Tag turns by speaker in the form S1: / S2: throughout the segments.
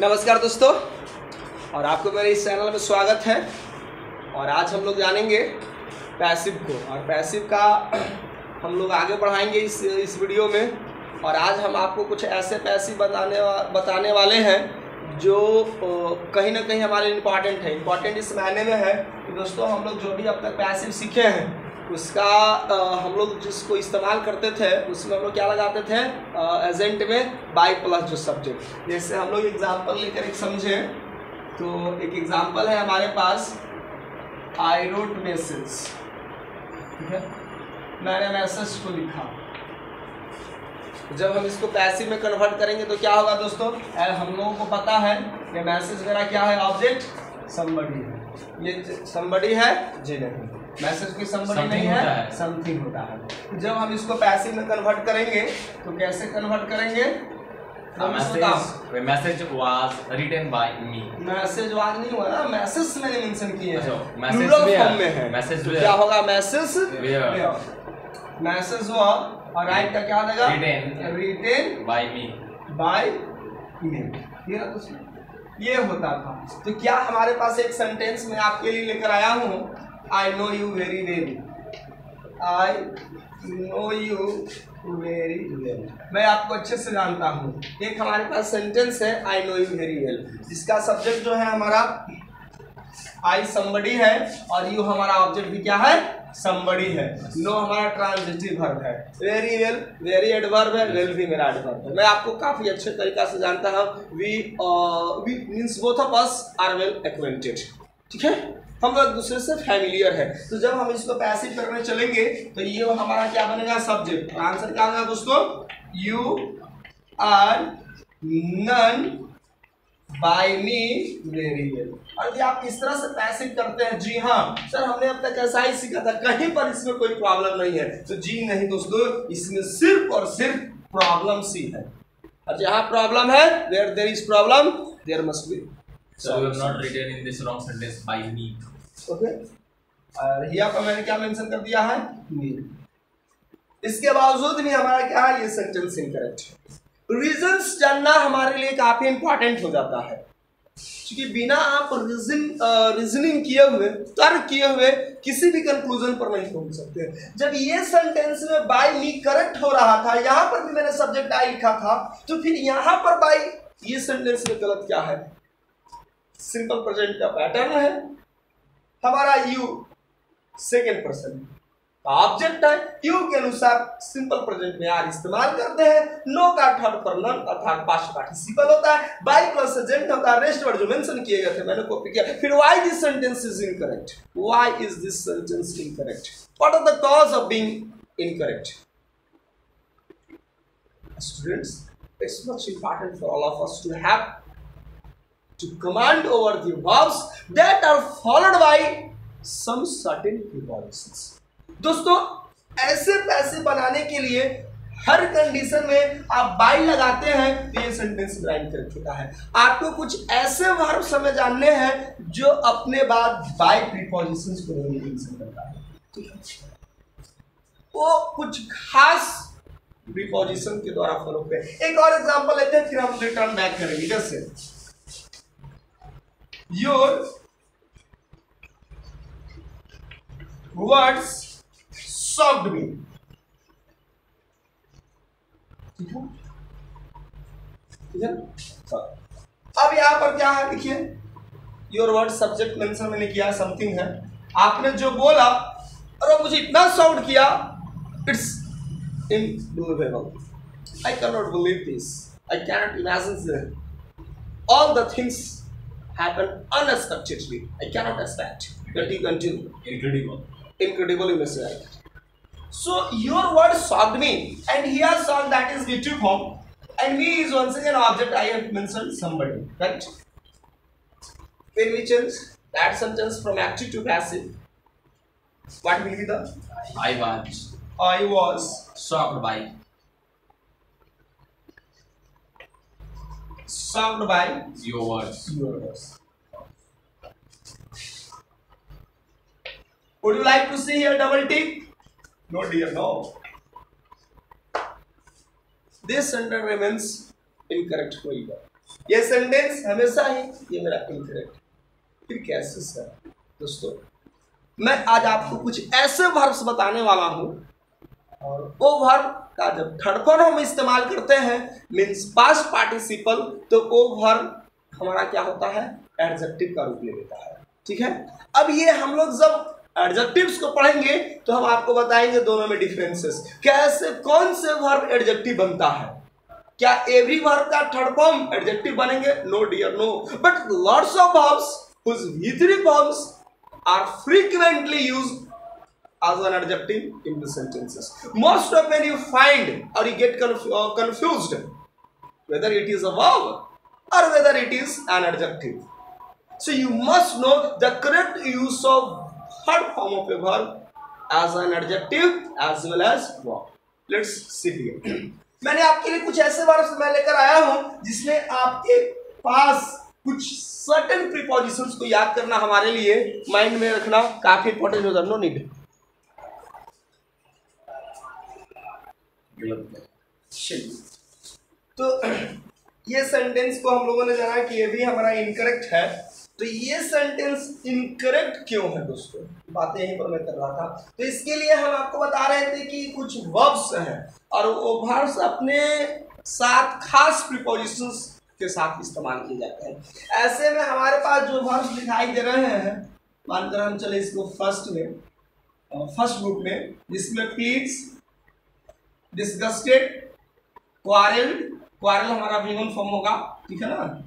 S1: नमस्कार दोस्तों और आपको मेरे इस चैनल में स्वागत है। और आज हम लोग जानेंगे पैसिव को। और पैसिव का हम लोग आगे बढ़ाएँगे इस इस वीडियो में। और आज हम आपको कुछ ऐसे पैसिव बताने वा, बताने वाले हैं जो कहीं ना कहीं हमारे इंपॉर्टेंट है। इंपॉर्टेंट इस मायने में है कि दोस्तों हम लोग जो भी अब तक पैसिव सीखे हैं उसका अ, हम लोग जिसको इस्तेमाल करते थे उसमें हम लोग क्या लगाते थे? एजेंट में बाई प्लस जो सब्जेक्ट जैसे हम लोग एग्ज़ाम्पल लेकर एक समझें। तो एक एग्ज़ाम्पल है हमारे पास आई रोट मैसेज ठीक है? मैंने मैसेज को लिखा। जब हम इसको पैसिव में कन्वर्ट करेंगे तो क्या होगा दोस्तों? हम लोगों को पता है कि मैसेज मेरा क्या है? ऑब्जेक्ट समबडी है। ये समबडी है? जी नहीं मैसेज की
S2: Something
S1: नहीं है। समथिंग होता है। तो जब हम इसको पैसिव में कन्वर्ट करेंगे तो कैसे कन्वर्ट करेंगे?
S2: message was written by me.
S1: Message was नहीं हुआ ना मैसेज मैंने मेंशन किए हैं।
S2: अच्छा,
S1: Plural
S2: where?
S1: form में है।
S2: Message
S1: तो क्या होगा? मैसेज? मैसेज हुआ और राइट का क्या देगा
S2: Written.
S1: Written
S2: By me.
S1: By email ये दोस्तों ये होता था। तो क्या हमारे पास एक सेंटेंस में आपके लिए लेकर आया हूँ? I know you very well I know you very well मैं आपको अच्छे से जानता हूँ। एक हमारे पास सेंटेंस है I know you very well जिसका सब्जेक्ट जो है हमारा आई समबडी है, और यू हमारा ऑब्जेक्ट भी क्या है? समबडी है। नो हमारा ट्रांजिटिव वर्ब है। वेरी वेल वेरी एडवर्ब है वेल भी मेरा एडवर्ब है। मैं आपको काफ़ी अच्छे तरीका से जानता हूँ। We we means both of us are well acquainted ठीक है? हम लोग दूसरे से फैमिलियर है। तो जब हम इसको पैसिव करने चलेंगे तो ये हमारा क्या बनेगा? सब्जेक्ट आंसर क्या होगा दोस्तों? You are known by me very well और आप इस तरह से पैसिव करते हैं, जी हाँ। सर, हमने अब तक ऐसा ही सीखा था, कहीं पर इसमें कोई प्रॉब्लम नहीं है। तो जी नहीं दोस्तों, इसमें सिर्फ़ और सिर्फ़ प्रॉब्लम सी है। और जहाँ प्रॉब्लम है there there is problem there must be
S2: So, you have not written in this wrong sentence by.
S1: Okay. और यहाँ पर मैंने क्या मेंशन कर दिया है? me. इसके बावजूद भी हमारा क्या है? ये सेंटेंस इनकरेक्ट है। रीजंस जानना हमारे लिए काफ़ी इंपॉर्टेंट हो जाता है। क्योंकि बिना आप रीजन रीजनिंग किए हुए तर्क किए हुए किसी भी कंक्लूजन पर नहीं पहुँच सकते। जब ये सेंटेंस में बाई मी करेक्ट हो रहा था यहाँ पर भी मैंने सब्जेक्ट आई लिखा था तो फिर यहाँ पर बाई ये सेंटेंस में गलत क्या है? सिंपल प्रेजेंट का पैटर्न है। हमारा यू सेकेंड पर्सन ऑब्जेक्ट है, यू के अनुसार सिंपल प्रेजेंट में आर इस्तेमाल करते हैं। नो का थर्ड पर नन अर्थात पास्ट पार्टिसिपल होता है। बाई प्लस एजेंट होता है। रेस्ट वर्ड जो मेंशन किए गए थे, मैंने कॉपी किया। फिर why this sentence is incorrect why is this sentence incorrect what are the cause of being incorrect students, it's much important for all of us to have to command over the verbs that are followed by some certain prepositions दोस्तों, ऐसे पैसे बनाने के लिए हर condition में आप by लगाते हैं तो ये सेंटेंस ब्राइन करेक्ट होता है। आपको कुछ ऐसे वर्ब समय जानने हैं जो अपने बाद बाई प्रीपोजिशंस को नहीं मेंशन करता है? वो कुछ खास प्रीपोजिशन के द्वारा फॉलो पे एक और एग्जांपल लेते हैं, फिर हम रिटर्न बैक करेंगे। जैसे योर वर्ड्स सॉफ्ट मी ठीक है। अब यहाँ पर क्या है देखिए योर वर्ड सब्जेक्ट मेंशन मैंने किया समथिंग है आपने जो बोला, और वो मुझे इतना साउंड किया it's unbelievable. I cannot believe this. I cannot imagine imagine all the things happen unexpectedly. I cannot expect that you can do.
S2: Incredible.
S1: Incredible, you may say. So your word shocked me, and here song that is to home, and me is once again an object I have mentioned somebody, right? When we change that sentence from active to passive, what will be the
S2: I was
S1: I was
S2: shocked by
S1: shocked by
S2: your words.
S1: yours. Would you like to see here double tick? No, dear, no. This sentence remains incorrect forever. ये sentence हमेशा ही ये मेरा incorrect फिर कैसे sir दोस्तों मैं आज आपको कुछ ऐसे वर्ब्स बताने वाला हूँ वो वर्ब का जब थर्ड फॉर्म हम इस्तेमाल करते हैं मीन्स पास्ट पार्टिसिपल तो वो वर्ब हमारा क्या होता है? एडजेक्टिव का रूप ले लेता है। ठीक है? अब ये हम लोग जब एडजेक्टिव्स को पढ़ेंगे तो हम आपको बताएँगे दोनों में डिफरेंसेस कैसे कौन से वर्ब एडजेक्टिव बनता है? क्या एवरी वर्ब का थर्ड फॉर्म एडजेक्टिव बनेंगे? No dear no but lots of verbs V3 forms are frequently used as an adjective in the sentences. Most often you find or you get conf uh, confused whether it is a verb or whether it is an adjective. So you must know the correct use of third form of a verb as an adjective as well as verb. Let's see here. मैंने आपके लिए कुछ ऐसे words मैं लेकर आया हूँ जिसमें आपके पास कुछ सर्टेन प्रीपोजिशंस को याद करना हमारे लिए माइंड में रखना काफ़ी इंपॉर्टेंट होता है नो नीड तो ये सेंटेंस को हम लोगों ने जाना कि ये भी हमारा इनकरेक्ट है। तो ये सेंटेंस इनकरेक्ट क्यों है दोस्तों? बातें यहीं पर मैं कर रहा था। तो इसके लिए हम आपको बता रहे थे कि कुछ वर्ब्स हैं और वो वर्ब्स अपने साथ खास प्रीपोजिशंस के साथ इस्तेमाल किए जाते हैं। ऐसे में हमारे पास जो वर्ब्स दिखाई दे रहे हैं, मानकर हम चले इसको फ़र्स्ट में फ़र्स्ट ग्रुप में, जिसमें प्लीज़ डिस्गस्टेड क्वारल क्वारल हमारा विगन फॉर्म होगा, ठीक है ना?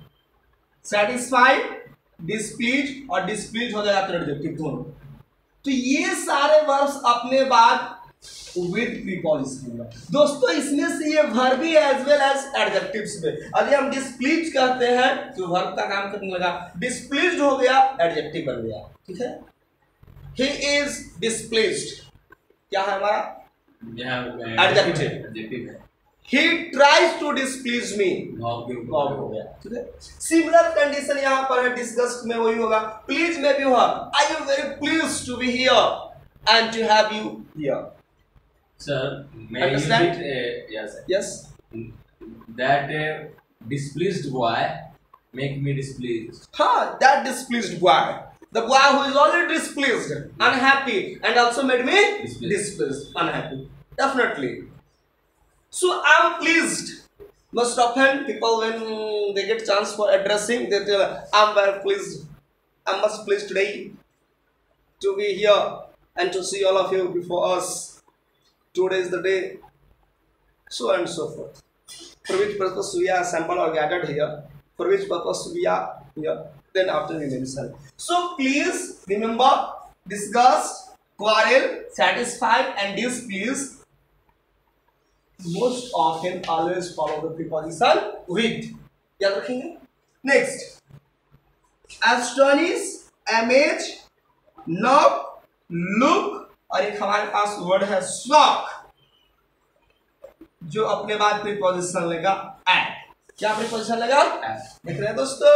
S1: सेटिस्फाइड डिस्प्लीज और डिस्प्लीज हो जाएगा थर्ड एडजेक्टिव दोनों। तो ये सारे वर्ब्स अपने बाद विद प्रीपोजिशन दोस्तों, इसमें से ये वर्ब भी एज वेल एज एडजेक्टिव्स में। यदि हम डिस्प्लीज कहते हैं तो वर्ब का काम करने लगा? डिस्प्लीज हो गया एडजेक्टिव बन गया, ठीक है? ही इज़ डिस्प्लेस्ड क्या है हमारा? एडजेक्टिव है he tries to displease me God हो गया ठीक है सिमिलर कंडीशन यहाँ पर है डिस्कस में वही होगा प्लीज़ में भी हुआ I am very please to be here and to have you here
S2: Sir, may
S1: Understand?
S2: you repeat? Uh, yes.
S1: yes
S2: That uh, displeased boy make me displeased. Ha!
S1: huh that displeased boy the boy who is already displeased unhappy and also made me
S2: Displeased.
S1: unhappy. Definitely. So i'm pleased. Most often people when they get chance for addressing they tell i'm very pleased. I'm much pleased today to be here and to see all of you before us. Today is the day. So and so forth. For which purpose we are assembled or gathered here. For which purpose we are here then after we mention so please remember disgust quarrel satisfied and displeased most often always follow the preposition with याद रखेंगे next astonish amaze now look और एक हमारे पास word है shock जो अपने बाद प्रीपोजिशन लेगा एट क्या प्रीपोजिशन लेगा देख रहे हैं दोस्तों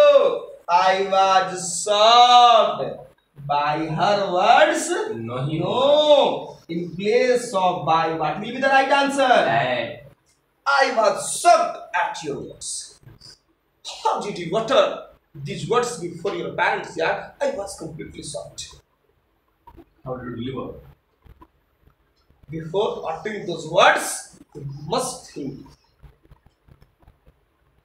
S1: I was shocked by her words.
S2: No.
S1: no. In place of by what will be the right answer? I was shocked at your words. How did you utter these words before your parents? Yeah, I was completely shocked.
S2: How did you deliver?
S1: Before uttering those words, you must think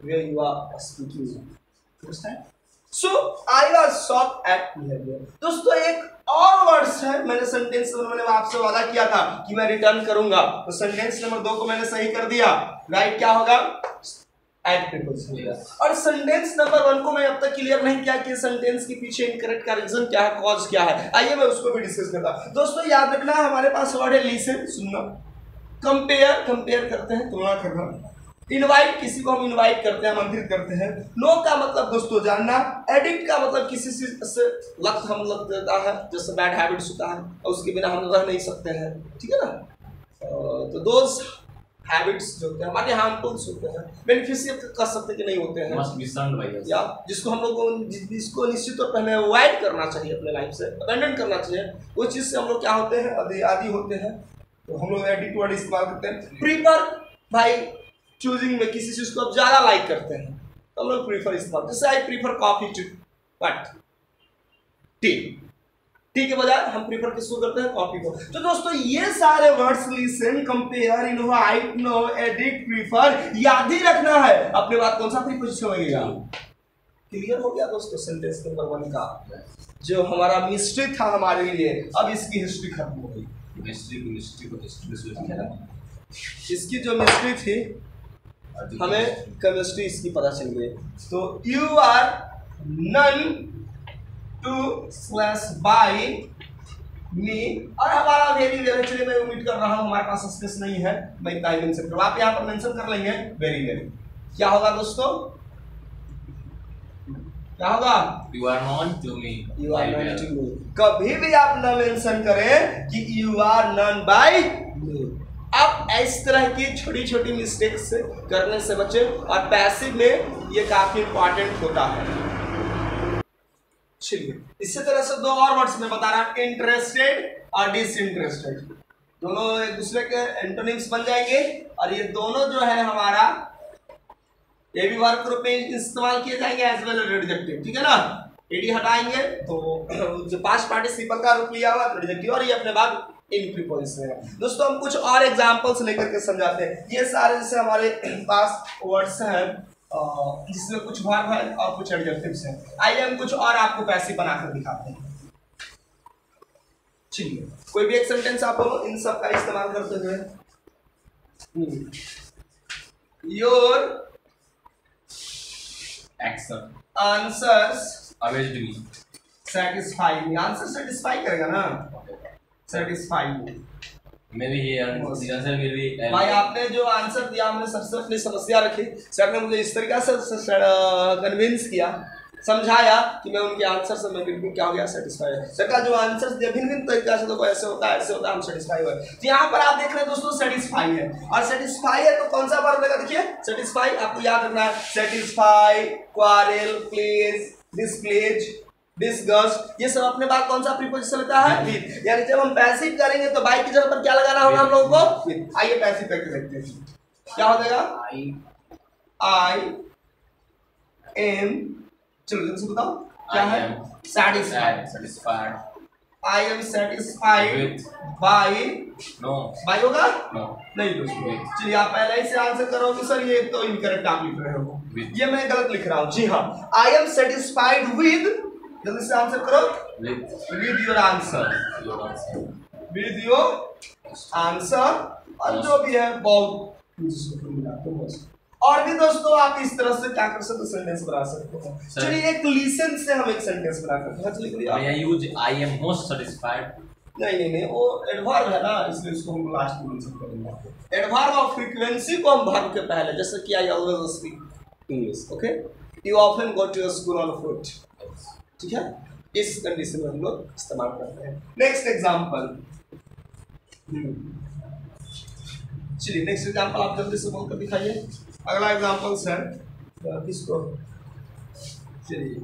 S1: where you are speaking. Understand? So I was shocked at behavior. दोस्तों, एक और words है, मैंने sentence में मैंने आपसे वादा किया था कि मैं रिटर्न करूँगा। तो सेंटेंस नंबर दो को मैंने सही कर दिया। राइट क्या होगा? एड प्रीपोजिशन और सेंटेंस नंबर वन को मैं अब तक क्लियर नहीं किया कि सेंटेंस के पीछे इनकरेक्ट का रीजन क्या है कॉज क्या है। आइए, मैं उसको भी डिस्कस करता। दोस्तों, याद रखना, हमारे पास वर्ड है लिसन सुनना। कंपेयर कंपेयर करते हैं, तुलना करना। इनवाइट किसी को हम इनवाइट करते हैं आमंत्रित करते हैं। नो का मतलब दोस्तों जानना एडिक्ट का मतलब किसी चीज़ से लत हम लग देता है जैसे बैड हैबिट्स होता है और उसके बिना हम रह नहीं सकते हैं। ठीक है ना? तो दोस्त हैबिट्स जो होते हैं हमारे हार्मफुल्स होते हैं। बेनिफिशियल कर सकते कि नहीं होते हैं. या जिसको हम लोग जिसको निश्चित तौर पर हमें अवॉइड करना चाहिए अपने लाइफ से अबेंडन करना चाहिए वो चीज़ से हम लोग क्या होते हैं आदि आदि होते हैं। तो हम लोग एडिट वर्ड इस्तेमाल करते हैं। प्रीपर भाई चूजिंग में किसी चीज़ को आप ज़्यादा लाइक करते हैं। तो हम लोग प्रीफर इस्तेमाल जैसे I prefer coffee to but tea tea के बजाय हम प्रीफर किसको करते हैं? कॉफ़ी को। तो दोस्तों ये सारे words listen compare invite know edit prefer याद ही रखना है। अपने बात कौन सा प्रीपोजिशन लगेगा क्लियर हो गया दोस्तों सेंटेंस नंबर वन का। जो हमारा मिस्ट्री था हमारे लिए अब इसकी हिस्ट्री खत्म हो गई।
S2: मिस्ट्री मिस्ट्री को हिस्ट्री
S1: इसकी जो मिस्ट्री थी हमें केमिस्ट्री इसकी पता चल गई। तो you are known to slash by me और हमारा वेरी वेरी चलिए मैं उम्मीद कर रहा हूँ हमारे पास स्पेस नहीं है। मैं इतना ही मेंशन करूँ। आप यहाँ पर मेंशन कर लेंगे वेरी वेरी क्या होगा दोस्तों? क्या होगा?
S2: You are known to me
S1: you are known to me कभी भी आप न मेंशन करें कि यू आर नॉन बाय अब इस तरह की छोटी छोटी मिस्टेक्स करने से बचे और पैसिव में ये काफ़ी इंपॉर्टेंट होता है। चलिए, इसी तरह से दो और वर्ड्स में बता रहा हूँ इंटरेस्टेड और डिसइंटरेस्टेड दोनों एक दूसरे के एंटोनिम्स बन जाएँगे और ये दोनों जो है हमारा ये भी वर्क ग्रुप में इस्तेमाल किए जाएँगे एज वेल रिजेक्टिव ठीक है ना? एडी हटाएँगे तो जो पाँच पार्टिसिपल का रूप लिया हुआ तो और ये अपने बाद इन प्रीपोजिशन है दोस्तों हम कुछ और एग्जांपल्स लेकर के समझाते हैं। ये सारे जैसे हमारे पास वर्ड्स हैं जिसमें कुछ वर्ब है और कुछ एडजेक्टिव्स हैं। आइए हम कुछ और आपको पैसे बनाकर दिखाते हैं। चलिए कोई भी एक सेंटेंस आप इन सब का इस्तेमाल करते हुए। Your
S2: accept
S1: answers
S2: amazed me
S1: satisfy me answer satisfy करेगा ना? सेटिस्फाई मी
S2: मेरी ये आंसर मेरी
S1: भाई आपने जो आंसर दिया हमने सबसे अपनी समस्या रखी। सर ने मुझे इस तरीके से कन्विंस किया समझाया कि मैं उनके आंसर से मैं बिल्कुल क्या हो गया सेटिस्फाई सर का जो आंसर दिया भिन्न भिन्न तरीका से तो ऐसे होता है ऐसे होता है हम सेटिस्फाई हुए। तो यहाँ पर आप देख रहे हैं दोस्तों सेटिस्फाई है। और सेटिस्फाई है तो कौन सा वर्ब लगा देखिए। सेटिस्फाई आपको याद रखना है। Satisfy quarrel please displease disgust ये सब अपने बाद कौन सा प्रीपोजिशन लेता है विद यानी जब हम पैसिव करेंगे तो बाई की जगह पर क्या लगाना होगा हम लोगों को? विद आइए पैसिव करके देखते हैं। क्या हो जाएगा?
S2: आई
S1: आई एम चलो जल्दी से बताओ क्या है? Satisfied
S2: satisfied.
S1: I am satisfied. By
S2: no.
S1: By होगा?
S2: No.
S1: नहीं दोस्तों
S2: With.
S1: चलिए आप पहले ही से आंसर करो कि सर ये तो इनकरेक्ट आप लिख रहे हो। ये मैं गलत लिख रहा हूँ। जी हाँ। आई एम सेटिस्फाइड विद जल्दी से आंसर करो। With your answer with your answer और जो भी है बहुत और भी दोस्तों आप इस तरह से क्या कर सकते सेंटेंस बना सकते हैं। चलिए एक लिसन से हम एक सेंटेंस बना सकते हैं।
S2: I am most satisfied?
S1: नहीं नहीं नहीं वो एडवर्ब है ना इसलिए इसको हम लास्ट में मेंशन करेंगे एडवर्ब ऑफ़ फ्रीक्वेंसी को हम वर्ब के पहले जैसे कि I always speak English okay you often go to school on foot ठीक है? इस कंडीशन में हम लोग इस्तेमाल करते हैं। नेक्स्ट एग्ज़ाम्पल चलिए नेक्स्ट एग्ज़ाम्पल आप जल्दी से बोलकर दिखाइए। अगला एग्ज़ाम्पल सर किसको? चलिए।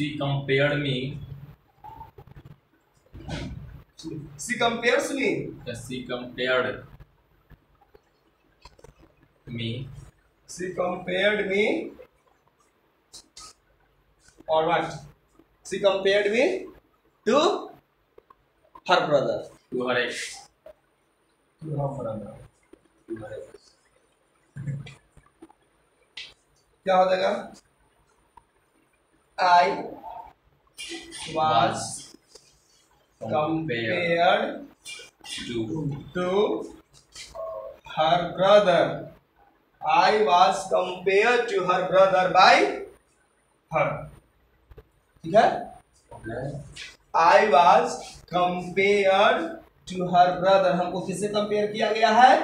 S2: she compared me
S1: she compares me?
S2: She compared me.
S1: She compared me or what? She compared me to her brother.
S2: to her ex
S1: To her brother.
S2: to her ex
S1: क्या हो जाएगा? I was compared
S2: to
S1: to her brother. I was compared to her brother by her. ठीक है? I was compared to her brother. हमको किससे compare किया गया है?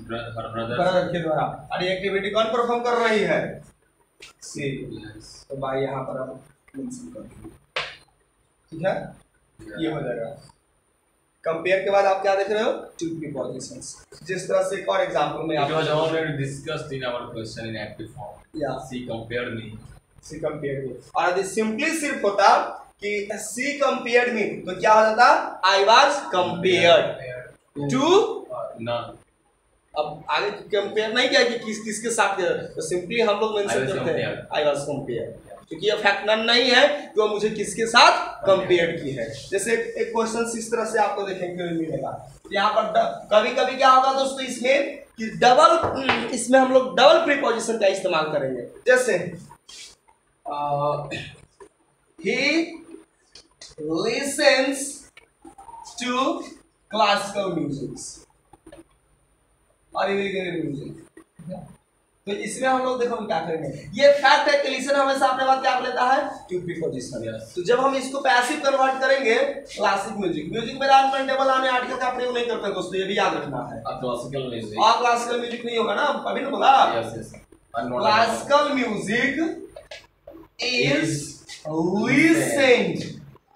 S1: ब्रदर के द्वारा। और ये एक्टिविटी कौन परफॉर्म कर रही है? सी तो भाई यहाँ पर आप मेंशन कर ठीक है? ये हो जाएगा। कंपेयर के बाद आप क्या देख रहे हो? टू प्रीपोजिशंस जिस तरह से एक और एग्जांपल में आप
S2: already discussed in our question in active form.
S1: या
S2: she compared me.
S1: She compare me और यदि सिंपली सिर्फ़ होता कि सी कंपेयर्ड मी तो क्या हो जाता? I was compared to
S2: no
S1: अब आगे कंपेयर नहीं किया कि किस किसके साथ तो सिंपली हम लोग मेंशन करते हैं आई वाज कंपेयर क्योंकि ये फैक्ट नन नहीं है तो मुझे किसके साथ कंपेयर की है? जैसे एक, एक क्वेश्चन इस तरह से आपको देखने को मिलेगा। यहाँ पर कभी कभी क्या होगा दोस्तों इसमें कि डबल इसमें हम लोग डबल प्रीपोजिशन का इस्तेमाल करेंगे। जैसे ही listens to classical music. और इमिग्रेटेड म्यूज़िक तो इसमें हम लोग देखो क्या करेंगे। ये फैक्ट है कि लिसन हमेशा अपने बात क्या लेता है? To preposition. तो जब हम इसको पैसिव कन्वर्ट करेंगे क्लासिक म्यूज़िक म्यूज़िक में अनकंटेबल आने आर्टिकल का प्रयोग नहीं करते दोस्तों ये भी याद रखना है।
S2: classical music.
S1: और क्लासिकल म्यूज़िक नहीं होगा ना? अभी ना बोला।
S2: Yes, yes. I'm not
S1: classical music is listened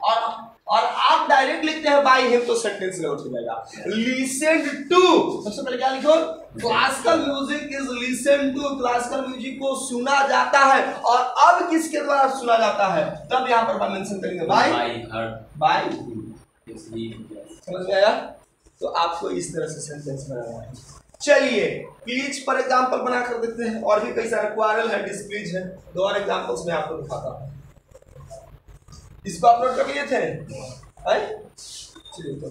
S1: और और आप डायरेक्ट लिखते हैं बाय हिम तो सेंटेंस में उठ जाएगा। लिसेंड टू सबसे पहले क्या लिखो? Classical music is listen to classical music को सुना जाता है। और अब किसके द्वारा सुना जाता है? तब यहाँ पर मेंशन करेंगे बाय
S2: by
S1: बाय. समझ में आया? तो आपको इस तरह से सेंटेंस बनाना है। चलिए प्लीज़ पर एग्ज़ाम्पल बना कर देते हैं। और भी कई सारे क्वारल है डिस्प्लीज है। दो और एग्जाम्पल्स मैं आपको दिखाता हूँ। इसको अपलोड कर लिए थे? चलिए तो।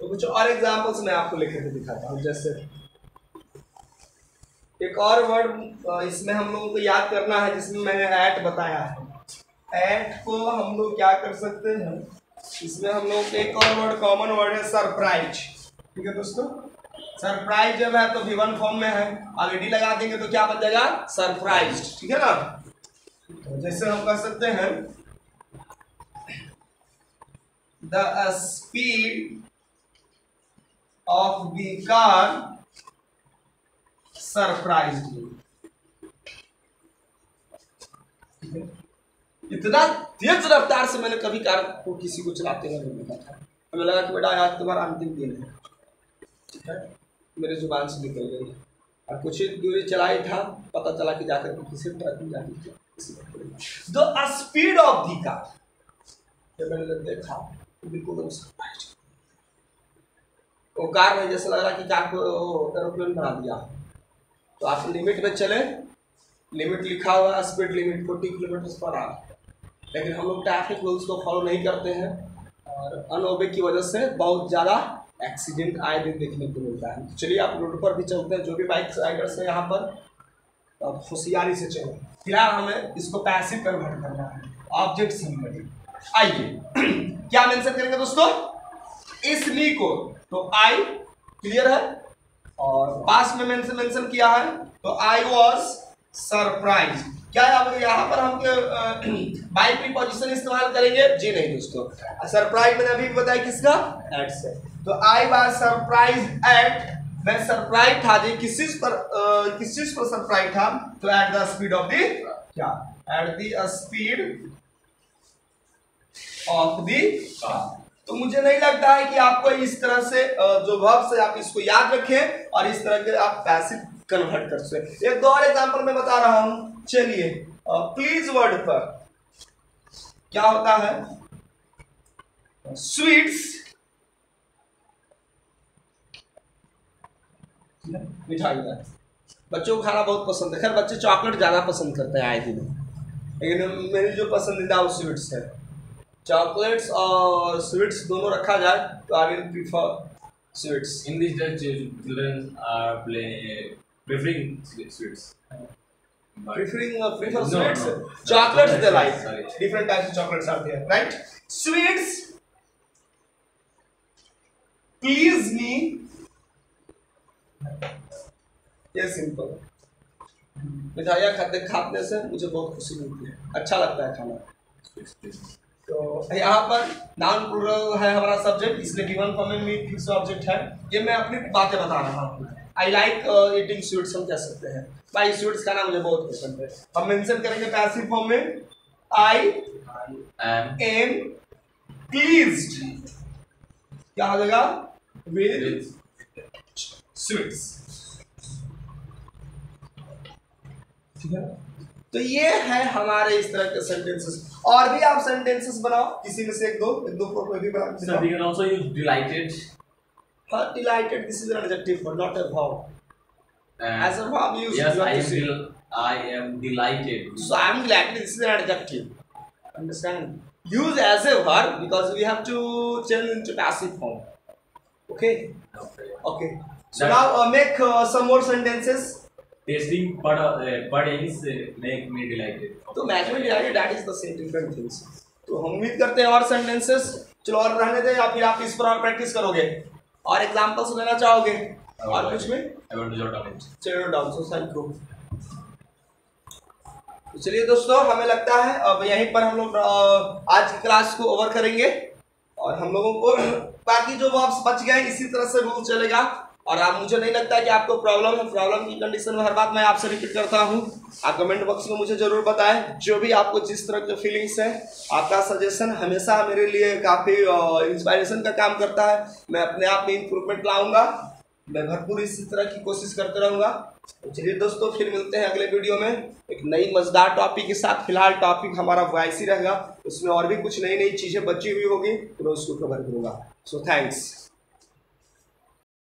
S1: तो कुछ और एग्जाम्पल्स मैं आपको लिख के दिखाता हूँ, जैसे एक और वर्ड इसमें हम लोगों को याद करना है, जिसमें मैंने एट बताया है। एट को हम लोग क्या कर सकते हैं? इसमें हम लोग एक और वर्ड कॉमन वर्ड है सरप्राइज़ ठीक है दोस्तों? सरप्राइज़ जब है तो विवन फॉर्म में है। आगे डी लगा देंगे तो क्या बन जाएगा? सरप्राइज़ ठीक है ना? तो जैसे हम कह सकते हैं the speed of the car surprise इतना तेज रफ्तार से मैंने कभी कार को किसी को चलाते हुए नहीं देखा था। हमें लगा कि बेटा आज तुम्हारा अंतिम दिन है। मेरे ज़ुबान से निकल गई और कुछ ही दूरी चलाई था, पता चला कि जाकर के किसी ट्रक में जाके the speed of the car जब मैंने देखा तो बिल्कुल वो कार में जैसे लग रहा कि कार को एरोप्लेन बना दिया। तो आप लिमिट में चले। लिमिट लिखा हुआ speed limit forty kilometre per hour लेकिन हम लोग ट्रैफ़िक रूल्स को फॉलो नहीं करते हैं। और अनओबे की वजह से बहुत ज़्यादा एक्सीडेंट आए दिन देखने को मिलता है। तो चलिए आप रोड पर भी चलते हैं, जो भी बाइक राइडर्स हैं यहाँ पर आप होशियारी से चलो। फ़िलहाल हमें इसको पैसिव कन्वर्ट करना है। ऑब्जेक्ट सिंपली आइए, क्या मेंशन करेंगे दोस्तों? इस नी को तो आई क्लियर है, और पास में मेंशन मेंशन किया है तो आई वॉज़ सरप्राइज़ क्या अब यहाँ पर हम बाई प्रीपोजिशन इस्तेमाल करेंगे? जी नहीं दोस्तों। सरप्राइज़ मैंने अभी बताया किसका? एट से तो आई वाज सरप्राइज़ एट, मैं सरप्राइज़ था जी, किस चीज़ पर किस चीज़ पर सरप्राइज़ था तो at the speed of the क्या at the speed of the तो मुझे नहीं लगता है कि आपको इस तरह से जो वर्ब से आप इसको याद रखें और इस तरह के आप पैसिव कन्वर्ट कर सकते एक दो और एग्जांपल मैं बता रहा हूँ। चलिए प्लीज़ वर्ड पर। क्या होता है? स्वीट्स मिठाई का बच्चों को खाना बहुत पसंद है। खैर बच्चे चॉकलेट ज़्यादा पसंद करते हैं आए दिन लेकिन मेरी जो पसंदीदा वो स्वीट्स है। चॉकलेट्स और स्वीट्स दोनों रखा जाए तो I will prefer sweets
S2: in this day children
S1: are play preferring
S2: sweets
S1: preferring
S2: prefer
S1: sweets chocolates they
S2: like
S1: different types of chocolates are there right sweets please me ये simple मिठाइयाँ खाते खाने से मुझे बहुत खुशी मिलती है। अच्छा लगता है खाना. तो यहाँ पर नाउन प्लूरल है हमारा सब्जेक्ट इसलिए गिवन फॉर्म में फिक्स ऑब्जेक्ट है। ये मैं अपनी बातें बता रहा हूँ आई लाइक ईटिंग स्वीट्स हम कह सकते हैं। भाई स्वीट्स खाना मुझे बहुत पसंद है। हम मेंशन करेंगे पैसिव फॉर्म में। आई एम प्लीज्ड क्या हो जाएगा? विद स्वीट्स ठीक है तो ये है हमारे इस तरह के सेंटेंसेस और भी आप सेंटेंसेस बनाओ किसी में से एक दो एक दो कोई भी बना
S2: delighted.
S1: हाँ an adjective but not a verb
S2: Uh,
S1: as a verb you use
S2: yes,
S1: you have
S2: I
S1: to
S2: am.
S1: say.
S2: Del- I am delighted.
S1: So I am glad this is an adjective. Understand? Use as a verb because we have to change into passive form. Okay.
S2: Okay.
S1: Okay. So
S2: That-
S1: now uh, make uh, some more sentences.
S2: Tasting pud- uh, uh, make me delighted.
S1: तो match में divided that is the same different things तो हम उम्मीद करते हैं और sentences चलो और रहने दें या फिर आप इस पर और प्रैक्टिस करोगे? और एग्जांपल्स लेना चाहोगे? और कुछ में?
S2: I want to jot down.
S1: चलो डाउन सो थैंक यू तो चलिए दोस्तों हमें लगता है अब यहीं पर हम लोग आज की क्लास को ओवर करेंगे। और हम लोगों को बाकी जो वर्ब्स बच गए इसी तरह से रूल चलेगा। और आप, मुझे नहीं लगता कि आपको प्रॉब्लम है। प्रॉब्लम की कंडीशन में हर बात मैं आपसे रिपीट करता हूँ। आप कमेंट बॉक्स में मुझे ज़रूर बताएँ, जो भी आपको जिस तरह के फीलिंग्स है, आपका सजेशन हमेशा मेरे लिए काफ़ी इंस्पायरेशन का काम करता है। मैं अपने आप में इम्प्रूवमेंट लाऊँगा। मैं भरपूर इसी तरह की कोशिश करते रहूँगा। चलिए दोस्तों, फिर मिलते हैं अगले वीडियो में। एक नई मज़ेदार टॉपिक के साथ। फ़िलहाल टॉपिक हमारा वॉइस ही रहेगा। उसमें और भी कुछ नई नई चीज़ें बची हुई होगी तो मैं उसको कवर करूँगा। So thanks